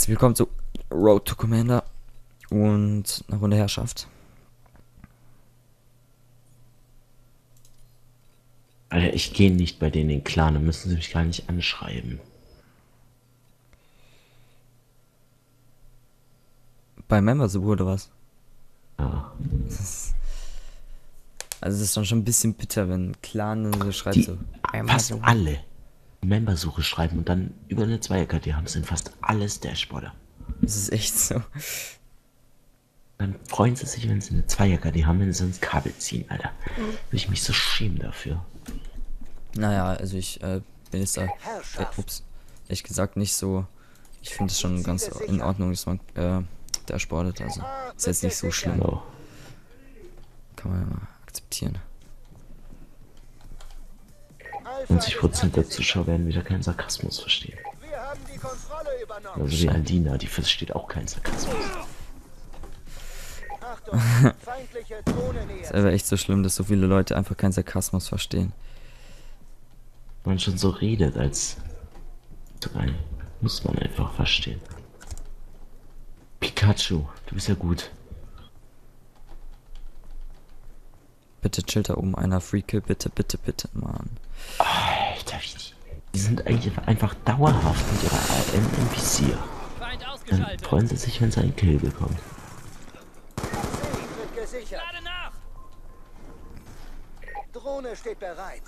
Herzlich willkommen zu Road to Commander und eine Runde Herrschaft. Alter, ich gehe nicht bei denen in den Clan, dann müssen sie mich gar nicht anschreiben. Bei Membership oder was? Ja. Also es ist dann schon ein bisschen bitter, wenn Clan so schreibt Die so. fast alle Membersuche schreiben und dann über eine Zweierkarte haben, sind fast alles Dashboarder. Das ist echt so. Dann freuen sie sich, wenn sie eine Zweierkarte haben, wenn sie ins Kabel ziehen, Alter. Würde ich mich so schämen dafür. Naja, also ich äh, bin jetzt da, äh, ups, ehrlich gesagt nicht so. Ich finde es schon ganz in Ordnung, dass man äh, sportet. Also ist jetzt nicht so schlimm. Genau. Kann man ja mal akzeptieren. 90% der Zuschauer werden wieder keinen Sarkasmus verstehen. Also wie Aldina, die versteht auch keinen Sarkasmus. Ist aber echt so schlimm, dass so viele Leute einfach keinen Sarkasmus verstehen. Man schon so redet als drei. Muss man einfach verstehen. Pikachu, du bist ja gut. Bitte chillt da oben einer Free Kill, bitte, bitte, bitte, Mann. Alter, wie die. Die sind eigentlich einfach dauerhaft mit ihrer AM NPC. Feind Dann freuen sie sich, wenn sie einen Kill bekommen. C wird gesichert. Lade nach. Drohne steht bereit.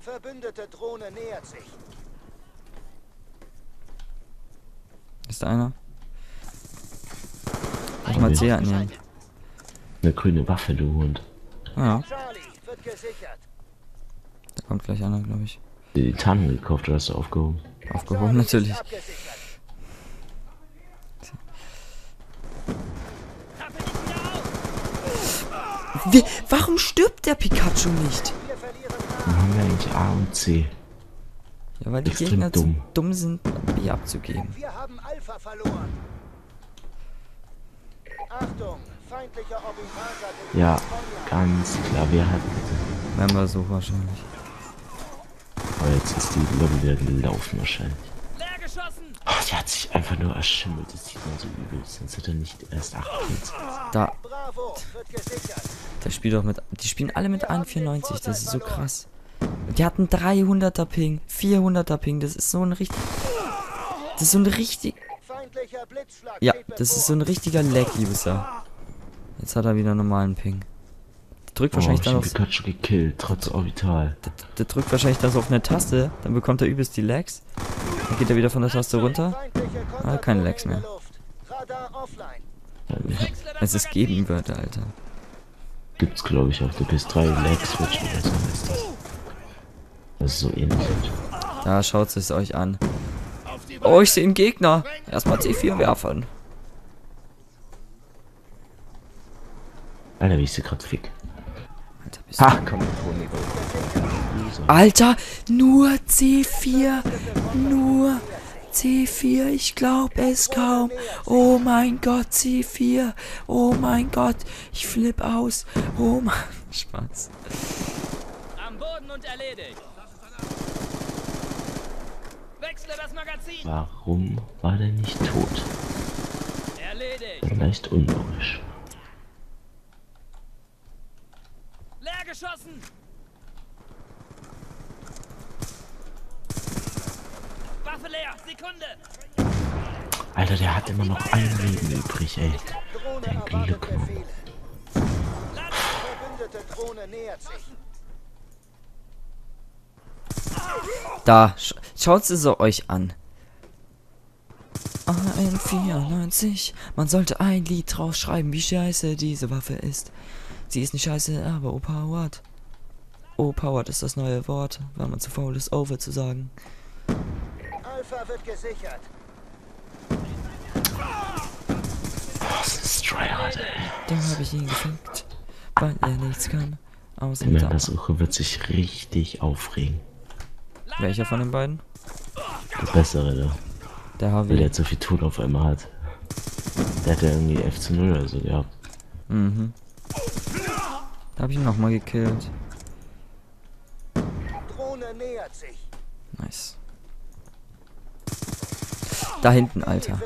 Verbündete Drohne nähert sich. Ist da einer? Mal C annehmen. Eine grüne Waffe, du Hund. Ja, Charlie wird gesichert. da kommt gleich einer, glaube ich. Die, Tarnung gekauft oder hast du aufgehoben? Aufgehoben natürlich. Wie, warum stirbt der Pikachu nicht? Dann haben wir eigentlich A und C. Ja, weil die Extrem Gegner zu dumm. dumm sind, B abzugeben. Wir haben Alpha verloren. Achtung. Ja, ganz klar. Wer hat. Member so wahrscheinlich. Oh, jetzt ist die Lobby wieder gelaufen wahrscheinlich. Oh, die hat sich einfach nur erschimmelt. Das sieht man so übel. Sonst hat er nicht erst 48. Da, der spielt doch mit. Die spielen alle mit 1,94. Das ist so krass. Die hatten 300er Ping, 400er Ping. Das ist so ein richtig. Das ist so ein richtig. Ja, das ist so ein richtiger Lag-User. Jetzt hat er wieder normalen Ping. Der drückt Oh, wahrscheinlich ich dann hab auf. Pikachu gekillt, trotz Orbital. Der, der drückt wahrscheinlich dann so auf eine Taste. Dann bekommt er übelst die Lags. Dann geht er wieder von der Taste runter. Ah, keine Lags mehr. Als es geben würde, Alter. Gibt's, glaube ich, auf der PS3 Lag Switch oder so heißt das. Das ist so ähnlich. Ja, schaut es euch an. Oh, ich sehe einen Gegner. Erstmal C4 werfen. Alter, wie ich sie gerade fick. Alter, bist Ha, du- komm. Alter, nur C4. Nur C4. Ich glaube es kaum. Oh mein Gott, C4. Oh mein Gott. Ich flipp aus. Oh mein. Spaß. Am Boden und erledigt. Wechsle das Magazin. Warum war der nicht tot? Erledigt. Leicht unlogisch. Leer geschossen. Waffe leer. Sekunde. Alter, der hat immer noch ein Leben übrig, ey. Drohne Der sich. Da, sch schaut es euch an. AM94, man sollte ein Lied drauf schreiben, wie scheiße diese Waffe ist. Sie ist nicht scheiße, aber overpowered. Overpowered ist das neue Wort, weil man zu faul ist, over zu sagen. Alpha wird gesichert. Das ist tryhard, ey. Da habe ich ihn gefickt, weil er nichts kann. Außer Die da. Membersuche wird sich richtig aufregen. Welcher von den beiden? Der bessere, da. Der Weil der HW. jetzt so viel Tod auf einmal hat. Der hat ja irgendwie F zu 0 oder so gehabt. Mhm. Da habe ich ihn nochmal gekillt. Drohne nähert sich. Nice. Da hinten, Alter.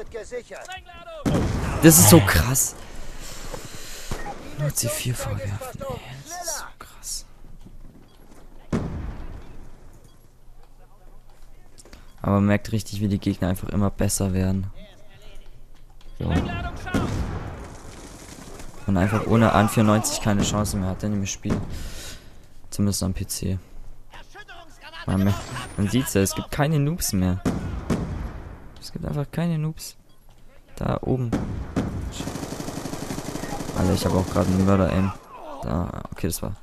Das ist so krass. Nur C4 vorwerfen. Ey, das ist so krass. Aber man merkt richtig, wie die Gegner einfach immer besser werden. Ja, Und einfach ohne An 94 keine Chance mehr hat in dem Spiel. Zumindest am PC. Man, man sieht's ja, es gibt keine Noobs mehr. Es gibt einfach keine Noobs. Da oben. Alter, ich habe auch gerade einen Mörder aim. Da, okay, das war.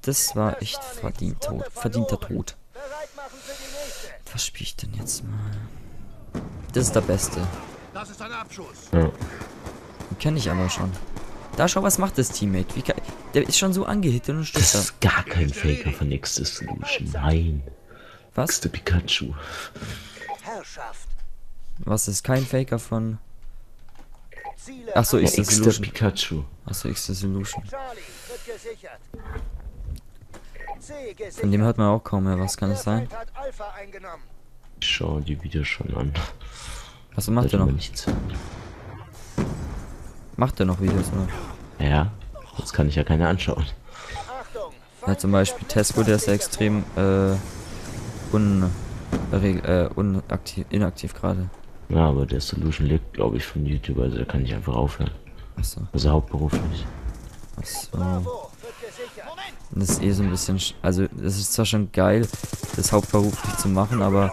Das war echt verdient tot. Verdienter Tod. Was spiele ich denn jetzt mal? Das ist der Beste. Das ist ein Abschuss. ja. Den kenne ich aber schon. Da schau, was macht das Teammate? Wie kann, der ist schon so angehittet und Das stirbt da. ist gar kein Faker von Nexus Solution. Nein. Was? Nächste Pikachu. Herrschaft. Was ist kein Faker von. Ziele. Ach so, Der X X-te Solution. Pikachu. Achso, X the Solution. Von dem hört man auch kaum mehr was, kann Der es sein? Ich schaue die Videos schon an. Was macht er noch? nichts. Macht er noch Videos, oder? Ja, jetzt kann ich ja keine anschauen. Ja, zum Beispiel Tesco, der ist ja extrem äh, un, äh, unaktiv, inaktiv gerade. Ja, aber der Solution lebt, glaube ich, von YouTube, also da kann ich einfach aufhören. Achso, Also hauptberuflich. achso. Das ist eh so ein bisschen, sch- also das ist zwar schon geil, das hauptberuflich zu machen, aber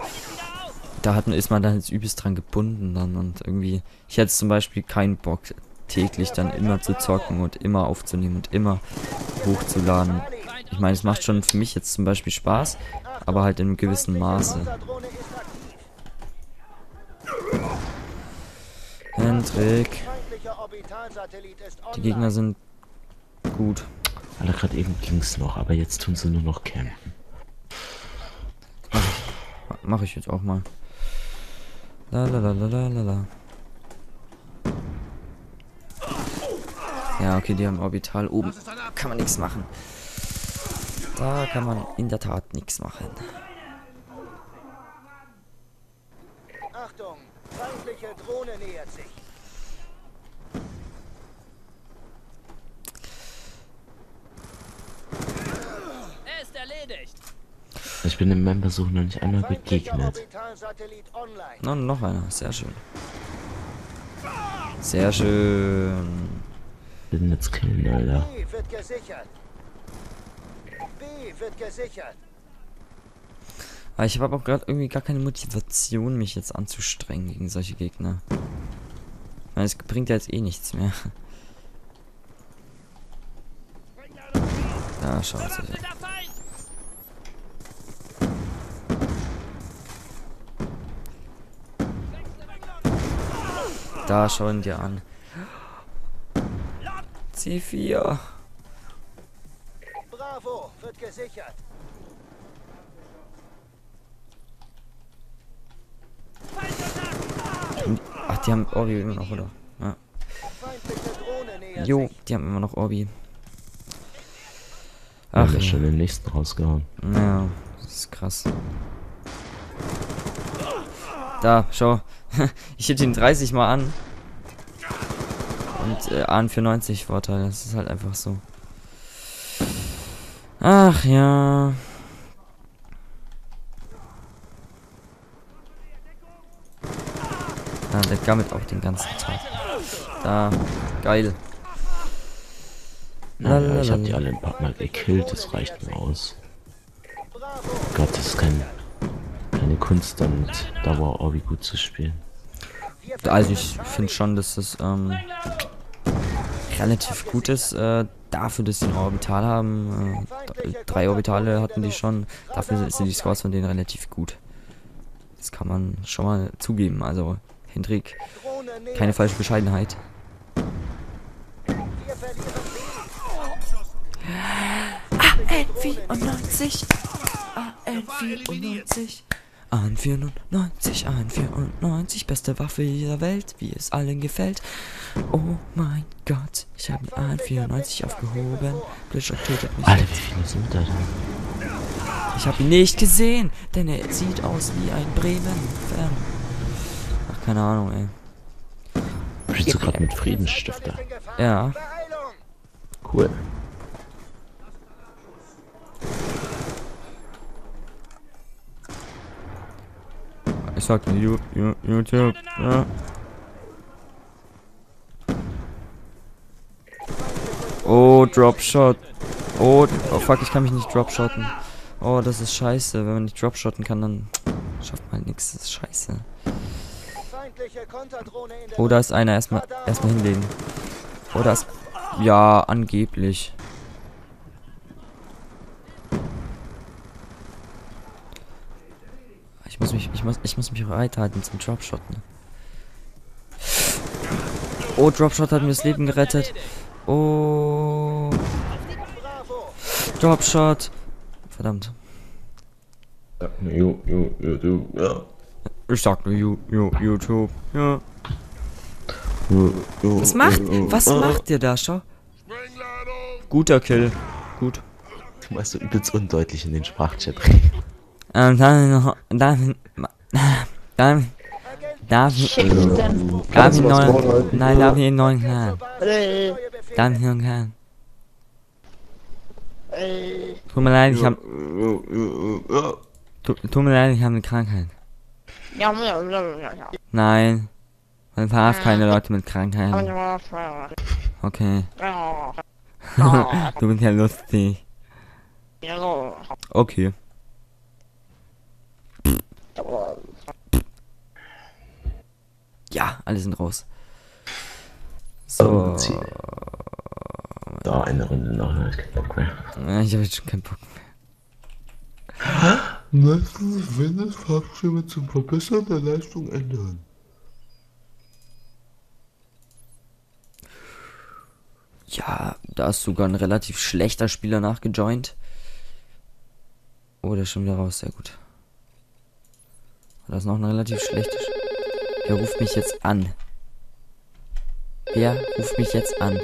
da hat, ist man dann jetzt übelst dran gebunden dann und irgendwie, ich hätte zum Beispiel keinen Bock, täglich dann immer zu zocken und immer aufzunehmen und immer hochzuladen. Ich meine, es macht schon für mich jetzt zum Beispiel Spaß, aber halt in einem gewissen Maße. Hendrik, die Gegner sind gut. Alter, gerade eben ging's noch, aber jetzt tun sie nur noch campen. Mache ich jetzt auch mal. La la la la la la Ja, okay, die haben Orbital oben. Kann man nichts machen. Da kann man in der Tat nichts machen. Achtung. Feindliche Drohne nähert sich. Er ist erledigt! Ich bin dem Member-Such noch nicht einmal begegnet. No, noch einer. Sehr schön. Sehr schön. Bin jetzt killen, Alter. B wird gesichert. B wird gesichert. Aber ich habe auch gerade irgendwie gar keine Motivation, mich jetzt anzustrengen gegen solche Gegner. Meine, es bringt ja jetzt eh nichts mehr. Ja, schau jetzt. Bewaffneter Feind! Da schauen dir an. C4. Bravo wird gesichert. Ach, die haben Orbi immer noch, oder? Ja. Feindliche Drohne nähert Jo, die haben immer noch Orbi. Ach, ja. ja. schon den nächsten rausgehauen. Ja, das ist krass. Da, schau. Ich hit ihn 30 mal an. Und äh, an für 90 Vorteil. Das ist halt einfach so. Ach ja. Ah, der gammelt auch den ganzen Tag. Da, geil. Naja, ich hab die alle ein paar Mal gekillt, das reicht mir aus. Gott, das ist kein, keine Kunst, dann mit Dauer Orbi gut zu spielen. Also ich finde schon, dass das ähm, relativ gut ist, äh, dafür, dass sie ein Orbital haben. Äh, drei Orbitale hatten die schon. Dafür sind die Scores von denen relativ gut. Das kann man schon mal zugeben. Also, Hendrik, keine falsche Bescheidenheit. AN94! AN94! An 94, an 94, beste Waffe dieser Welt, wie es allen gefällt. Oh mein Gott, ich habe an 94 aufgehoben. Blitzrakete mich. Alter, wie viele sind da denn? Ich habe ihn nicht gesehen, denn er sieht aus wie ein Bremen-Fan. Ach, keine Ahnung, ey. Bist du gerade mit Friedensstifter? Ja. Cool. Ich sag dir, You- You- YouTube, ja. Oh, Dropshot. Oh, oh fuck, ich kann mich nicht dropshotten. Oh, das ist scheiße. Wenn man nicht dropshotten kann, dann schafft man halt nichts. Das ist scheiße. Oh, da ist einer. Erstmal erstmal hinlegen. Oh, da ist. Ja, angeblich. Ich muss mich, ich muss, ich muss mich bereit halten zum Dropshot. Ne? Oh, Dropshot hat mir das Leben gerettet. Oh! Dropshot. Verdammt. Ja. Ich sag nur you, you, YouTube. Ja. Was macht, was Ah. macht ihr da, schau? Guter Kill. Gut. Du machst so übelst undeutlich in den Sprachchat. Ähm, dann noch, dann, dann, darf ich, darf ich noch, nein, darf ich noch einen Clan. Darf ich einen Clan. Tut mir leid, ich hab, Jo, jo, jo, tu, tut mir leid, ich habe eine Krankheit. Nein. Man darf keine Leute mit Krankheiten. Okay. Du bist ja lustig. Okay. Ja, alle sind raus. So. Da eine Runde noch, ich hab keinen Bock mehr. Ich habe jetzt schon keinen Bock mehr. Wenn das Farbschema zum Verbessern der Leistung ändern? Ja, da ist sogar ein relativ schlechter Spieler nachgejoint. Oh, der ist schon wieder raus, sehr gut. Da ist noch ein relativ schlechter. Sch- Wer ruft mich jetzt an? Wer ruft mich jetzt an?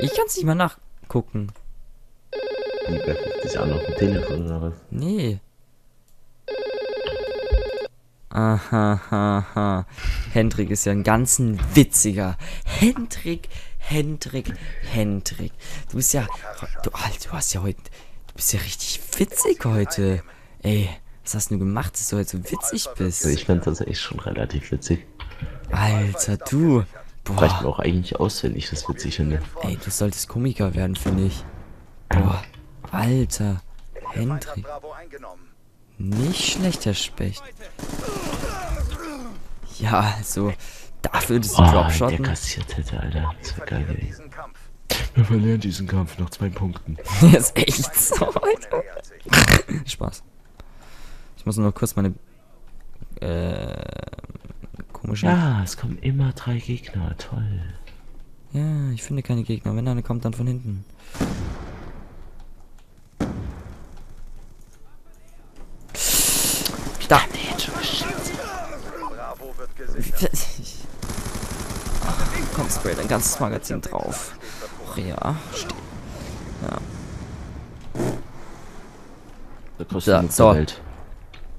Ich kann's nicht mal nachgucken. Die wer ruft dich an auf dem Telefon oder was? Nee. Aha, ha, ha. Hendrik ist ja ein ganz ein witziger. Hendrik, Hendrik, Hendrik. Du bist ja. Du, Alter, du hast ja heute. Du bist ja richtig witzig heute. Ey, was hast du gemacht, dass du heute so witzig Also bist? ich fand das echt schon relativ witzig. Alter, du. Reicht mir Boah. auch eigentlich aus, wenn ich das witzig finde. Ey, du solltest Komiker werden, finde ich. Boah. Alter. Hendrik. Nicht schlecht, Herr Specht. Ja, also, dafür das Oh, der Dropshotten. kassiert hätte, Alter. Das wäre geil gewesen. Wir verlieren diesen Kampf nach zwei Punkten. Der ist echt so. Spaß. Ich muss nur noch kurz meine, äh, komischen... Ja, es kommen immer drei Gegner. Toll. Ja, ich finde keine Gegner. Wenn einer kommt, dann von hinten. Da. Bravo wird gesichert. Komm, spray dein ganzes Magazin drauf. Ach ja, steht. Der Ja, nur so. Geld.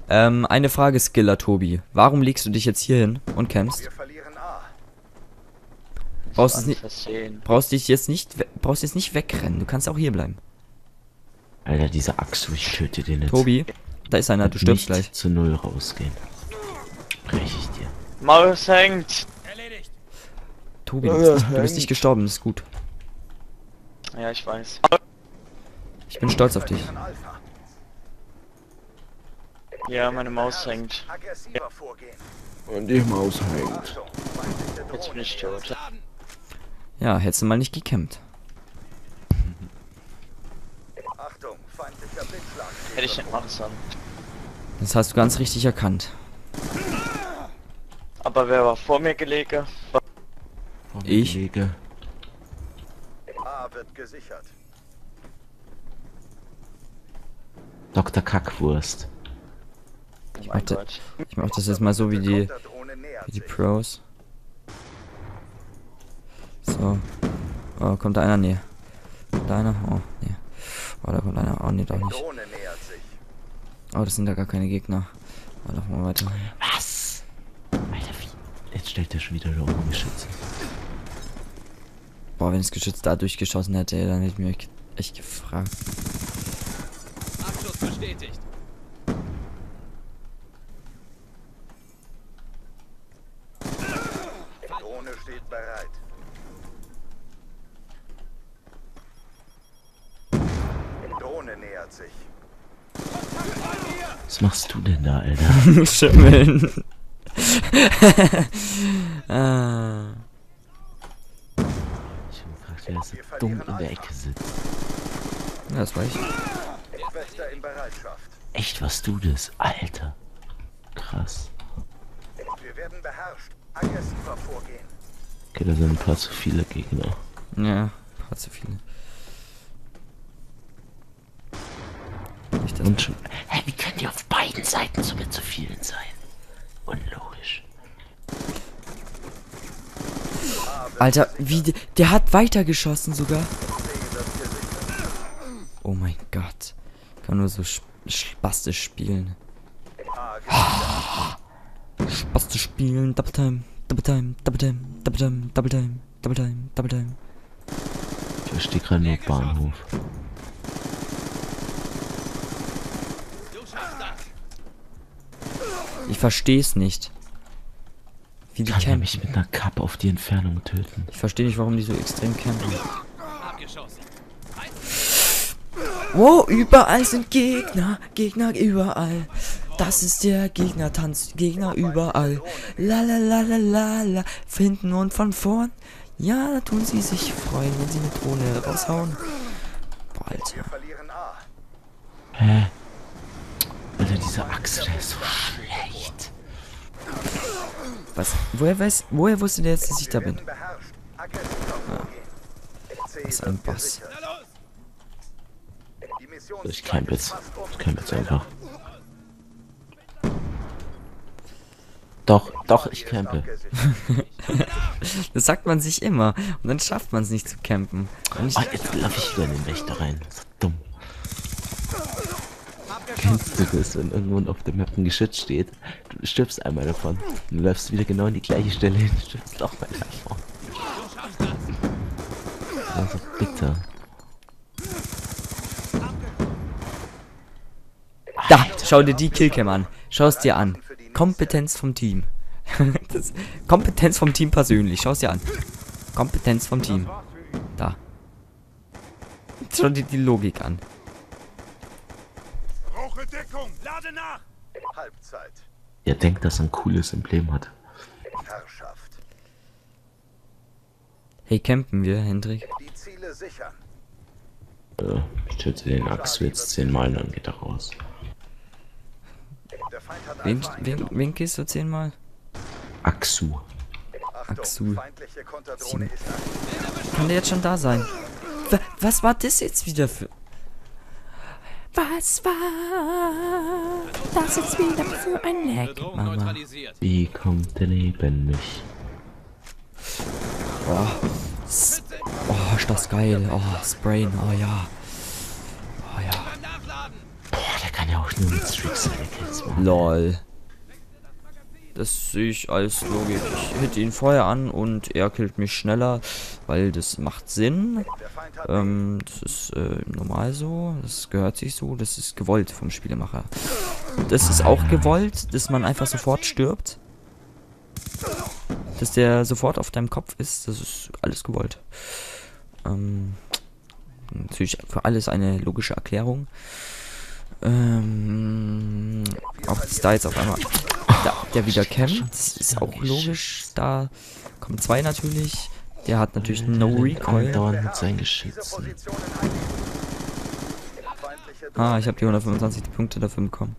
Ähm, eine Frage, Skiller, Tobi. Warum legst du dich jetzt hier hin und campst? Wir verlieren A. Brauchst es nicht, brauchst dich jetzt nicht, brauchst jetzt nicht wegrennen. Du kannst auch hier bleiben. Alter, diese Axt, ich töte den jetzt. Tobi, da ist einer, du stirbst nicht gleich. zu null rausgehen. Brech ich dir. Maus hängt. Erledigt. Tobi, du bist, nicht, du bist nicht gestorben, das ist gut. Ja, ich weiß. Ich bin stolz auf dich. Ja, meine Maus hängt. Und die Maus hängt. Jetzt bin ich tot. Ja, hättest du mal nicht gecampt. Achtung. Feindlicher Blitzschlag. Hätte ich nicht machen sollen. Das hast du ganz richtig erkannt. Aber wer war vor mir gelegen? Ich? Kollege. Wird gesichert. Dr. Kackwurst. Oh Ich warte. Gott. Ich mach das jetzt mal so wie die, wie die. Pros. So. Oh, kommt da einer? Nee. Kommt da einer? Oh, nee. Oh, da kommt einer. Oh, nee, doch nicht. Oh, das sind da gar keine Gegner. Mal doch mal weiter. Was? Alter, wie? Jetzt stellt er schon wieder da oben Geschütze. Boah, wenn das Geschütz da durchgeschossen hätte, dann hätte ich mich echt- gefragt. Abschuss bestätigt. Drohne steht bereit. Drohne nähert sich. Was machst du denn da, Alter? Schimmeln. ah. So dumm in der Ecke sitzt. Ja, das war ich. Echt, was du das? Alter. Krass. Wir werden beherrscht. Aggressiver vorgehen. Okay, da sind ein paar zu viele Gegner. Ja, paar zu viele. Nicht das Und schon. Hä, wie können die auf beiden Seiten so mit so vielen sein? Unlogisch. Alter, wie der, hat weitergeschossen sogar. Oh mein Gott. Kann nur so sp spastisch spielen. Spastisch spielen. Double time. Double time. Double time. Double time. Double time. Double time. Double time. Ich verstehe gerade nur Bahnhof. Ich versteh's nicht. Wie die Kann campen. mich mit einer Kappe auf die Entfernung töten? Ich verstehe nicht, warum die so extrem campen. Wow, überall sind Gegner. Gegner überall. Das ist der Gegner-Tanz. Gegner überall. La la la la la la. Hinten und von vorn. Ja, da tun sie sich freuen, wenn sie eine Drohne raushauen. Boah, Alter. Hä? Alter, dieser Axel, der ist so schlecht. Was? Woher weiß, woher wusste der jetzt, dass ich da bin? vorgehen. C ist ein Boss. Ich camp jetzt. Ich camp jetzt einfach. Doch, doch, ich campe. Das sagt man sich immer. Und dann schafft man es nicht zu campen. Ah, jetzt laufe ich wieder in den Wächter rein. So dumm. Kennst du wenn irgendwo auf der Map ein Geschütz steht? Du stirbst einmal davon. Du läufst wieder genau an die gleiche Stelle hin, stirbst doch mal davon. Das ist so bitter. da, schau dir die Killcam an. Schau es dir an. Kompetenz vom Team. das, Kompetenz vom Team persönlich. Schau es dir an. Kompetenz vom Team. Da. Schau dir die Logik an. Deckung. Lade nach. Halbzeit. Ihr denkt, dass er ein cooles Emblem hat. Herrschaft. Hey, campen wir, Hendrik? Die Ziele sichern. Äh, ich töte den Axel jetzt zehnmal, dann geht er raus. Der Feind hat Wen, wen, wen gehst du zehnmal? Axu. Aktiv. Kann der jetzt schon da sein? Wa- Was war das jetzt wieder für... Was war das jetzt wieder für ein Leck, Mama? Wie kommt neben mich? Oh, oh, ist das geil. Oh, Sprayen, oh ja. Oh ja. Boah, der kann ja auch nur mit Streaks seine Kills machen. Lol. Das sehe ich als Logik. Ich hitte ihn vorher an und er killt mich schneller, weil das macht Sinn. Ähm, das ist äh, normal so, das gehört sich so, das ist gewollt vom Spielemacher. Das ist auch gewollt, dass man einfach sofort stirbt. Dass der sofort auf deinem Kopf ist, das ist alles gewollt. Ähm, natürlich für alles eine logische Erklärung. Ähm, auch dass da jetzt auf einmal da, der wieder campt, das ist auch logisch. Da kommen zwei natürlich. Der hat natürlich No Recoil. Mit seinen Geschützen. Ah, ich habe die 125 Punkte dafür bekommen.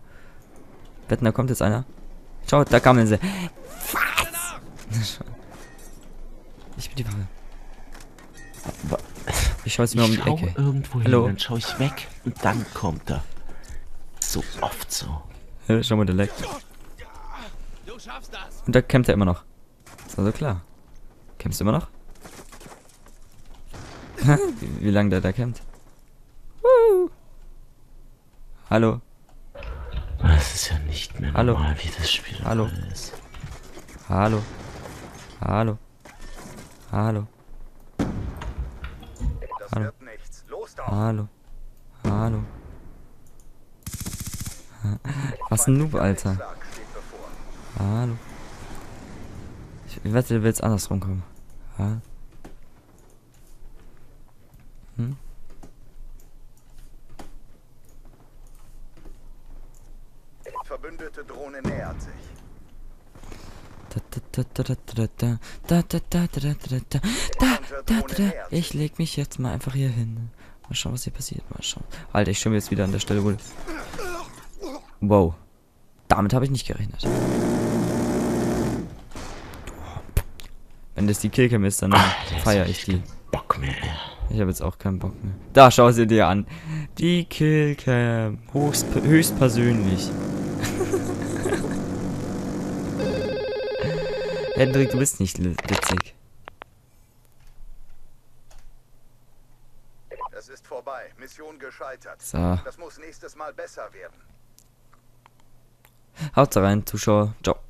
Wetten, da kommt jetzt einer. Schau, da kamen sie. Was? Ich bin die Waffe. Wa- Ich schaue jetzt mir um die Ecke. irgendwo hin, Hallo? dann schau ich weg und dann kommt er. So oft so. Ja, Schau mal, der leckt. Das. Und da kämpft er immer noch. Ist also klar. Kämpfst du immer noch? wie, wie lange der da kämpft? Woo. Hallo. nicht mehr Hallo. normal, wie das Spiel Hallo. ist. Hallo. Hallo. Hallo. Das Hallo. wird nichts. Los doch. Hallo. Hallo. Was ein Noob, Alter. Hallo. Ich wette, der will jetzt andersrum kommen. Hallo. Hm? Verbündete Drohne nähert sich. Ich leg mich jetzt mal einfach hier hin. Mal schauen, was hier passiert. Mal schauen. Alter, ich schwimme jetzt wieder an der Stelle, wo... Wow. Damit habe ich nicht gerechnet. Wenn das die Killcam ist, dann feiere ich die. Bock mehr. Ich habe jetzt auch keinen Bock mehr. Da, schau sie dir an. Die Killcam. Höchst, höchstpersönlich. Hendrik, du bist nicht witzig. Es ist vorbei. Mission gescheitert. So. Das muss nächstes Mal besser werden. Haut rein, Zuschauer. Ciao.